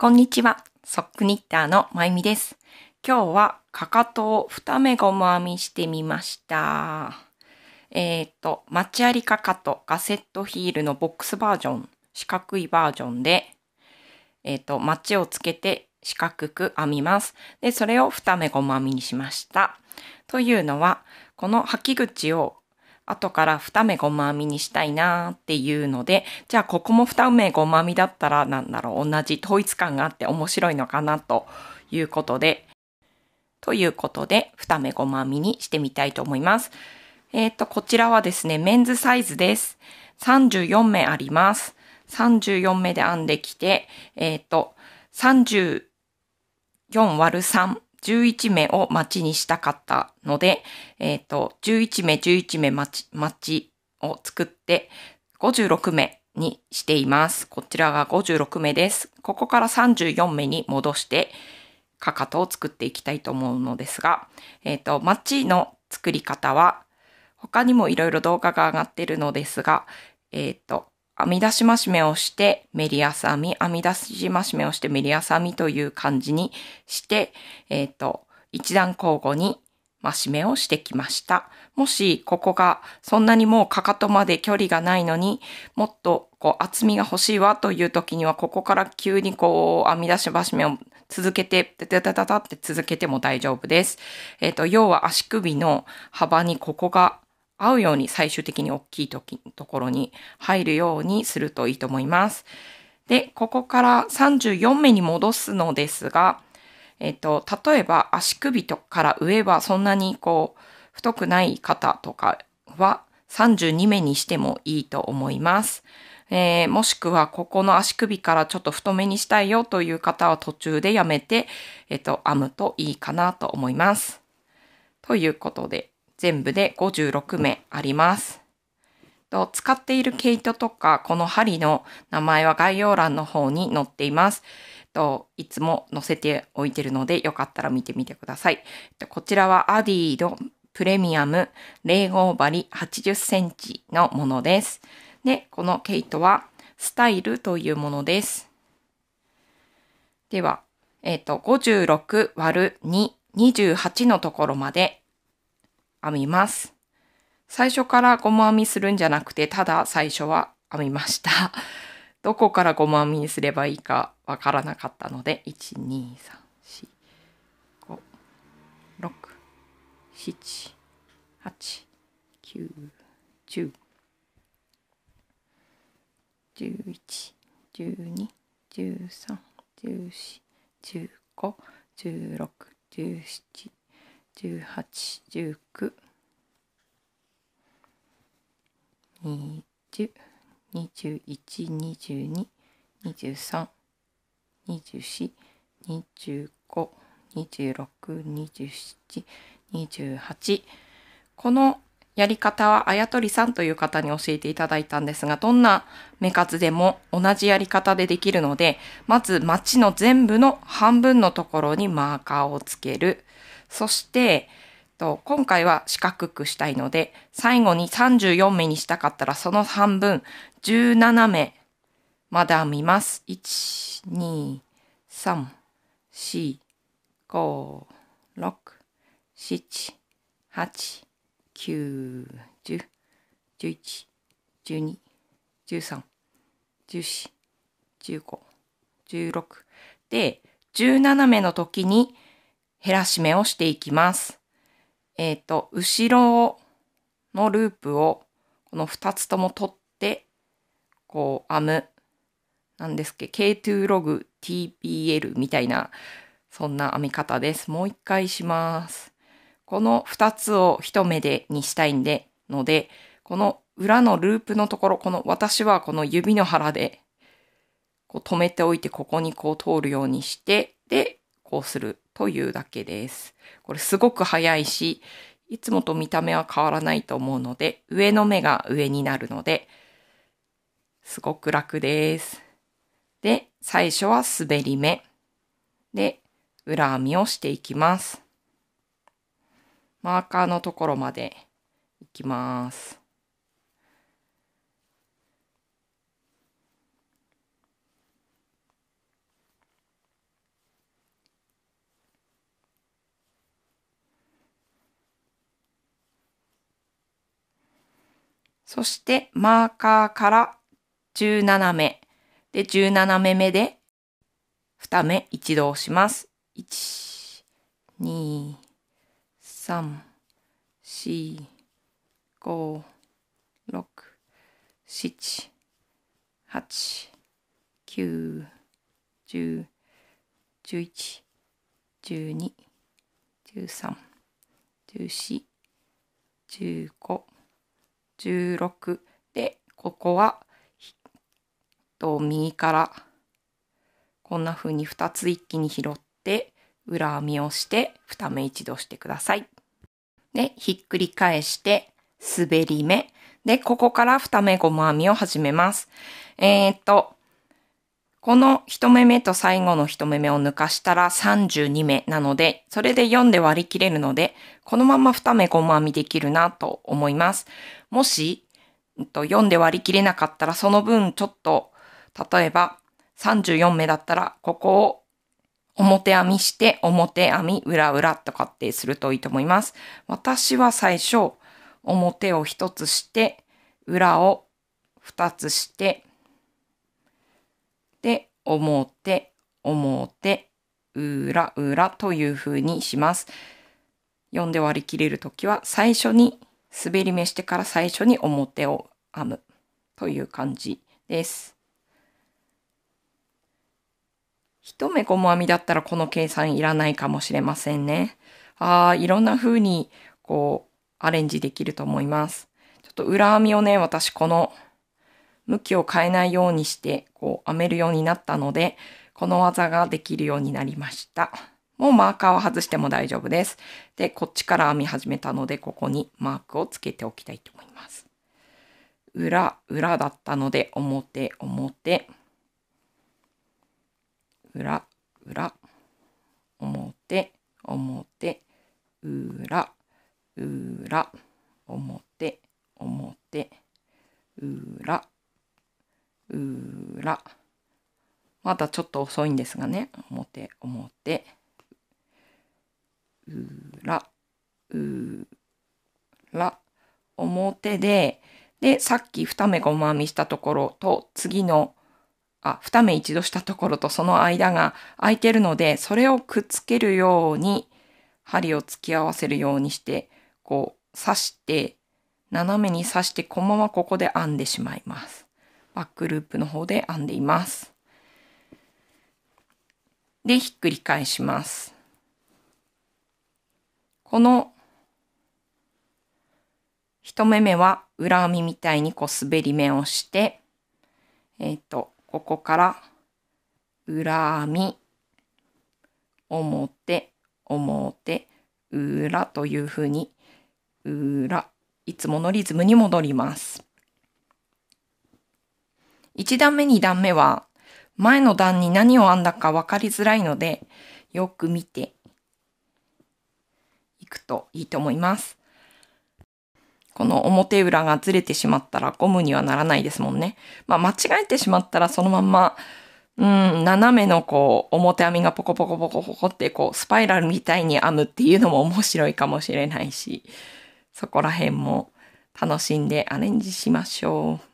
こんにちは。ソックニッターのまゆみです。今日はかかとを二目ゴム編みしてみました。えっ、と、マチアリかかとガセットヒールのボックスバージョン、四角いバージョンで、えっ、と、マチをつけて四角く編みます。で、それを二目ゴム編みにしました。というのは、この履き口を後から二目ゴム編みにしたいなーっていうので、じゃあここも二目ゴム編みだったらなんだろう、同じ統一感があって面白いのかなということで、ということで二目ゴム編みにしてみたいと思います。えっ、と、こちらはですね、メンズサイズです。34目あります。34目で編んできて、えっ、と、34割る3。11目を待ちにしたかったので、えっ、と、11目、11目待ち、待ちを作って、56目にしています。こちらが56目です。ここから34目に戻して、かかとを作っていきたいと思うのですが、えっ、と、マッチの作り方は、他にもいろいろ動画が上がっているのですが、えっ、と、編み出し増し目をしてメリヤス編み、編み出し増し目をしてメリヤス編みという感じにして、えっ、と、一段交互に増し目をしてきました。もし、ここがそんなにもうかかとまで距離がないのに、もっとこう厚みが欲しいわという時には、ここから急にこう編み出し増し目を続けて、タタタタタって続けても大丈夫です。えっ、と、要は足首の幅にここが合うように最終的に大きいとところに入るようにするといいと思います。で、ここから34目に戻すのですが、えっ、と、例えば足首とから上はそんなにこう太くない方とかは32目にしてもいいと思います。えーもしくはここの足首からちょっと太めにしたいよという方は途中でやめて、えっ、と、編むといいかなと思います。ということで、全部で56目あります。と使っている毛糸とか、この針の名前は概要欄の方に載っています。といつも載せておいてるので、よかったら見てみてください。こちらはアディのプレミアム0号針80センチのものです。で、この毛糸はスタイルというものです。では、えっ、と、56割る2、28のところまで編みます。最初からゴム編みするんじゃなくて、ただ最初は編みました。どこからゴム編みにすればいいかわからなかったので、1、2、3、4、5、6、7、8、9、10、11、12、13、14、15、16、17、18、19、20、21、22、23、24、25、26、27、28このやり方はあやとりさんという方に教えていただいたんですが、どんな目数でも同じやり方でできるので、まず町の全部の半分のところにマーカーをつける。そして、と今回は四角くしたいので、最後に34目にしたかったらその半分17目まで編みます。1、2、3、4、5、6、7、8、9、10、11、12、13、14、15、16で、17目の時に減らし目をしていきます。えっ、と、後ろのループをこの2つとも取って、こう編む、なんですけど、K2 ログ TPL みたいな、そんな編み方です。もう一回します。この2つを一目でにしたいんで、ので、この裏のループのところ、この私はこの指の腹でこう止めておいて、ここにこう通るようにして、で、こうするというだけです。これすごく早いし、いつもと見た目は変わらないと思うので、上の目が上になるので、すごく楽です。で、最初は滑り目。で、裏編みをしていきます。マーカーのところまでいきます。そしてマーカーから17目。で、17目目で2目一度押します。1、2、3、4、5、6、7、8、9、10、11、12、13、14、15、16で、ここは、と右からこんな風に2つ一気に拾って裏編みをして2目一度してください。で、ひっくり返して滑り目。で、ここから2目ゴム編みを始めます。えー、っと、この1目目と最後の1目目を抜かしたら32目なので、それで4で割り切れるので、このまま2目ゴム編みできるなと思います。もし、4で割り切れなかったらその分ちょっと、例えば34目だったら、ここを表編みして表編み裏裏とかってするといいと思います。私は最初表を1つして裏を2つしてで、表、表、裏、裏という風にします。読んで割り切れるときは、最初に滑り目してから最初に表を編むという感じです。一目ゴム編みだったらこの計算いらないかもしれませんね。ああ、いろんな風にこうアレンジできると思います。ちょっと裏編みをね、私この向きを変えないようにして、こう編めるようになったので、この技ができるようになりました。もうマーカーを外しても大丈夫です。で、こっちから編み始めたので、ここにマークをつけておきたいと思います。裏、裏だったので、表、表、裏、裏、表、表、裏、裏、表、表、裏、裏。まだちょっと遅いんですがね。表、表。裏、裏。表で、で、さっき二目ごま編みしたところと、次の、あ、二目一度したところとその間が空いてるので、それをくっつけるように、針を突き合わせるようにして、こう、刺して、斜めに刺して、このままここで編んでしまいます。バックループの方で編んでいます。で、ひっくり返します。この一目目は裏編みみたいにこう滑り目をして、えっ、ー、と、ここから裏編み、表、表、裏というふうに裏、いつものリズムに戻ります。1段目、2段目は、前の段に何を編んだか分かりづらいので、よく見てくといいと思います。この表裏がずれてしまったらゴムにはならないですもんね。まあ間違えてしまったらそのまんま、うん、斜めのこう表編みがポコポコポコポコってこうスパイラルみたいに編むっていうのも面白いかもしれないし、そこら辺も楽しんでアレンジしましょう。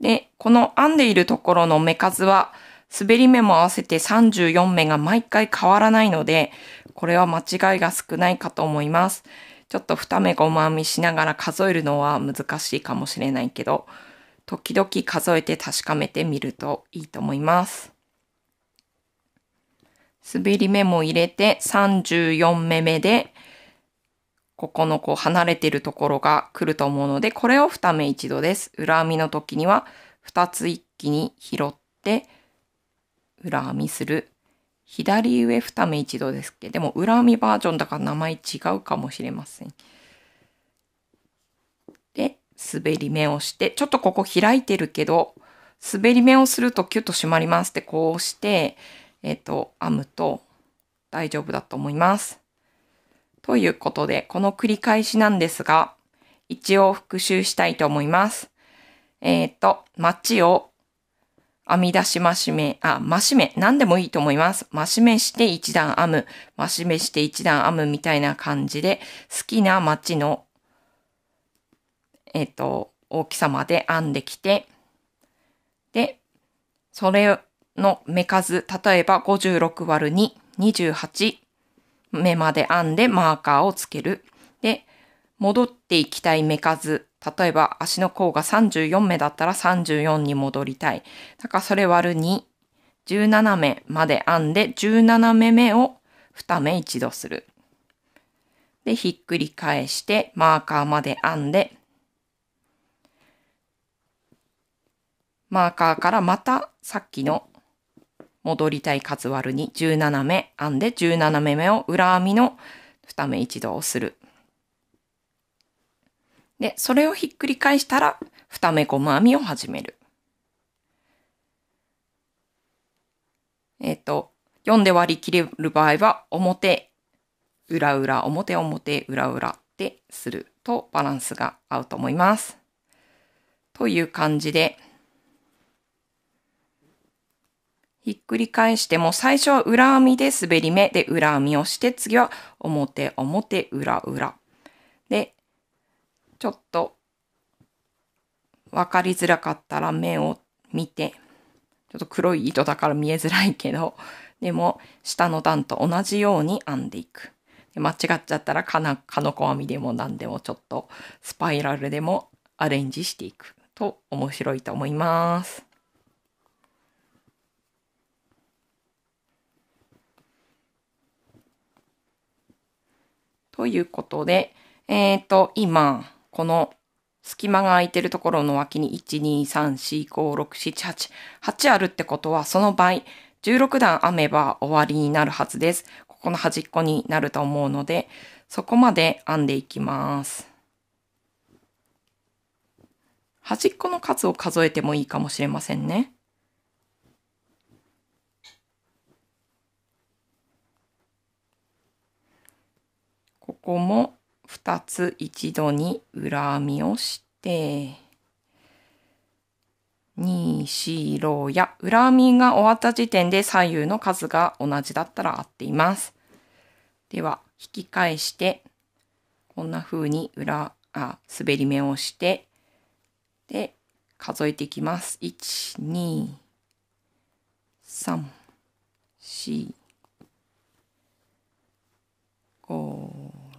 で、この編んでいるところの目数は、滑り目も合わせて34目が毎回変わらないので、これは間違いが少ないかと思います。ちょっと2目ごま編みしながら数えるのは難しいかもしれないけど、時々数えて確かめてみるといいと思います。滑り目も入れて34目目で、ここのこう離れてるところが来ると思うので、これを2目一度です。裏編みの時には2つ一気に拾って、裏編みする。左上2目一度ですけど、でも裏編みバージョンだから名前違うかもしれません。で、滑り目をして、ちょっとここ開いてるけど、滑り目をするとキュッと締まりますってこうして、えっ、ー、と、編むと大丈夫だと思います。ということで、この繰り返しなんですが、一応復習したいと思います。えっ、ー、と、マチを編み出し増し目、あ、増し目、何でもいいと思います。増し目して一段編む、増し目して一段編むみたいな感じで、好きな町の、えっ、と、大きさまで編んできて、で、それの目数、例えば56割る2、28目まで編んでマーカーをつける。で、戻っていきたい目数、例えば足の甲が34目だったら34に戻りたい。だからそれ割る2、17目まで編んで17目目を2目一度する。で、ひっくり返してマーカーまで編んで、マーカーからまたさっきの戻りたい数割るに17目編んで17目目を裏編みの2目一度をする。で、それをひっくり返したら、二目ゴム編みを始める。えっ、ー、と、読んで割り切れる場合は、表、裏裏、表表、裏裏ってするとバランスが合うと思います。という感じで、ひっくり返しても最初は裏編みで滑り目で裏編みをして次は表表裏裏でちょっと分かりづらかったら目を見て、ちょっと黒い糸だから見えづらいけど、でも下の段と同じように編んでいく。で間違っちゃったらかな、かのこ編みでも何でもちょっとスパイラルでもアレンジしていくと面白いと思います。ということで、えっ、ー、と、今、この隙間が空いてるところの脇に1、2、3、4、5、6、7、8、8あるってことは、その倍、16段編めば終わりになるはずです。ここの端っこになると思うので、そこまで編んでいきます。端っこの数を数えてもいいかもしれませんね。ここも2つ一度に裏編みをして、2、4、6や裏編みが終わった時点で左右の数が同じだったら合っています。では、引き返して、こんな風に裏、あ、滑り目をして、で、数えていきます。1、2、3、4、5、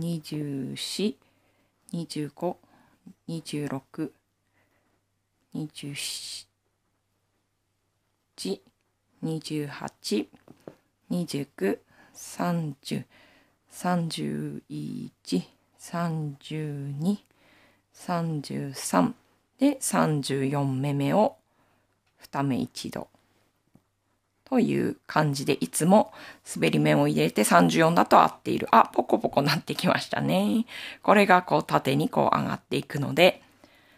七、十八、十九、二十、二十一、二十二、二十三、二十四、25、26、27、28、29、30、31、32、33で34目目を2目一度。という感じでいつも滑り目を入れて34だと合っている。あ、ポコポコなってきましたね。これがこう縦にこう上がっていくので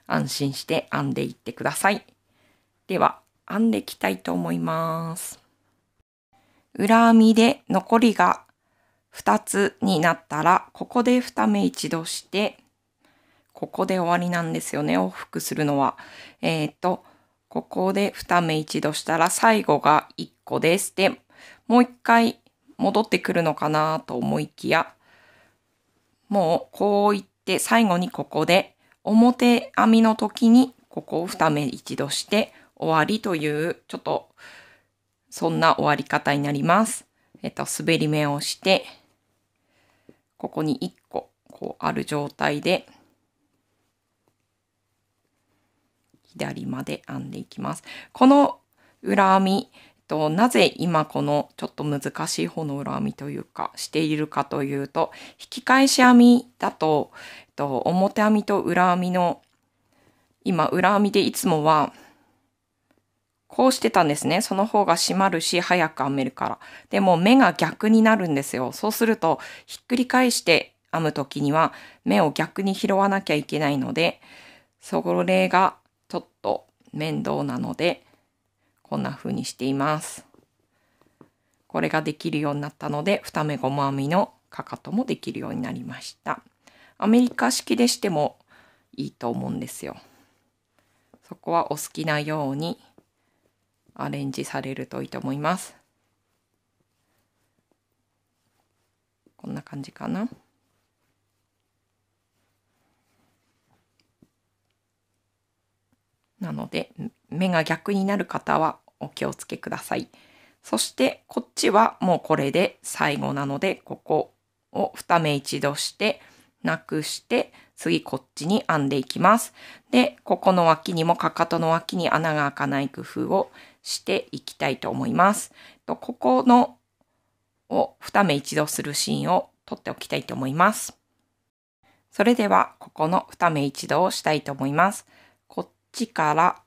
安心して編んでいってください。では編んでいきたいと思います。裏編みで残りが2つになったらここで2目一度してここで終わりなんですよね。往復するのは。えっ、ー、と、ここで2目一度したら最後が1個です。で、もう一回戻ってくるのかなと思いきや、もうこう言って最後にここで表編みの時にここを2目一度して終わりというちょっとそんな終わり方になります。えっと、滑り目をして、ここに1個こうある状態で左まで編んでいきます。この裏編み、と、なぜ今このちょっと難しい方の裏編みというかしているかというと引き返し編みだと、と、表編みと裏編みの今裏編みでいつもはこうしてたんですね。その方が締まるし、早く編めるから。でも目が逆になるんですよ。そうすると、ひっくり返して編むときには、目を逆に拾わなきゃいけないので、それがちょっと面倒なので、こんな風にしています。これができるようになったので、二目ゴム編みのかかともできるようになりました。アメリカ式でしてもいいと思うんですよ。そこはお好きなようにアレンジされるといいと思います。こんな感じかな。なので、目が逆になる方はお気をつけください。そしてこっちはもうこれで最後なので、ここを2目一度して、なくして、次こっちに編んでいきます。で、ここの脇にもかかとの脇に穴が開かない工夫をしていきたいと思います。とここのを2目一度するシーンを取っておきたいと思います。それでは、ここの2目一度をしたいと思います。こっちから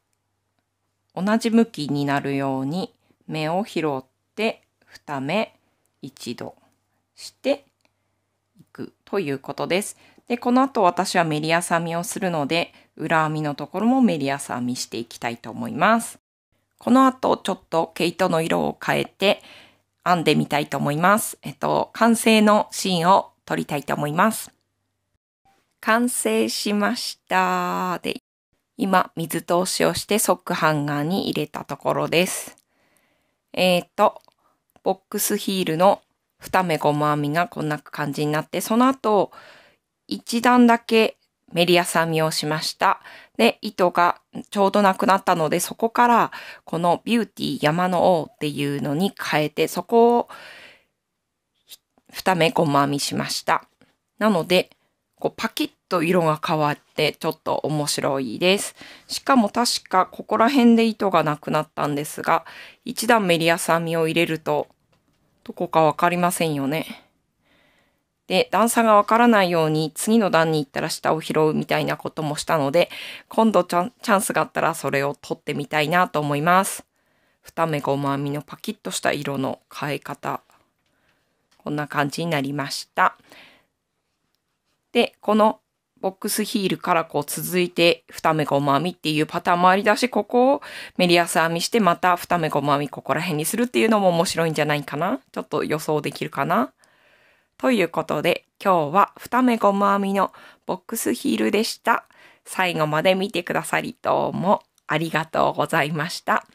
同じ向きになるように目を拾って2目一度していくということです。で、この後私はメリヤス編みをするので、裏編みのところもメリヤス編みしていきたいと思います。この後ちょっと毛糸の色を変えて編んでみたいと思います。えっと、完成のシーンを撮りたいと思います。完成しました。で、今、水通しをしてソックハンガーに入れたところです。えっ、ー、と、ボックスヒールの二目ゴム編みがこんな感じになって、その後、一段だけメリヤス編みをしました。で、糸がちょうどなくなったので、そこからこのビューティー山の王っていうのに変えて、そこを二目ゴム編みしました。なので、こうパキッと色が変わってちょっと面白いです。しかも確かここら辺で糸がなくなったんですが、一段メリヤス編みを入れると、どこかわかりませんよね。で、段差がわからないように次の段に行ったら下を拾うみたいなこともしたので、今度チャンスがあったらそれを取ってみたいなと思います。二目ゴム編みのパキッとした色の変え方。こんな感じになりました。で、このボックスヒールからこう続いて二目ゴム編みっていうパターンもありだし、ここをメリヤス編みしてまた二目ゴム編みここら辺にするっていうのも面白いんじゃないかな。ちょっと予想できるかな。ということで、今日は二目ゴム編みのボックスヒールでした。最後まで見てくださりどうもありがとうございました。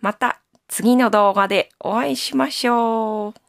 また次の動画でお会いしましょう。